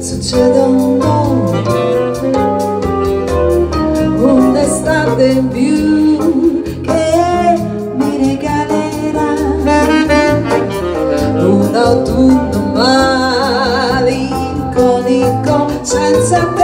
succedono. Un'estate in più che mi regalerà. Un autunno malinconico senza te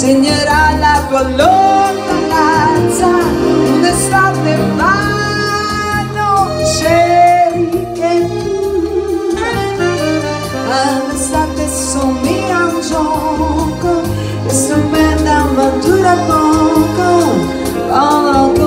segnerà la tua lontananza un'estate ma non c'eri che tu. L'estate somiglia un gioco ma dura poco poco poco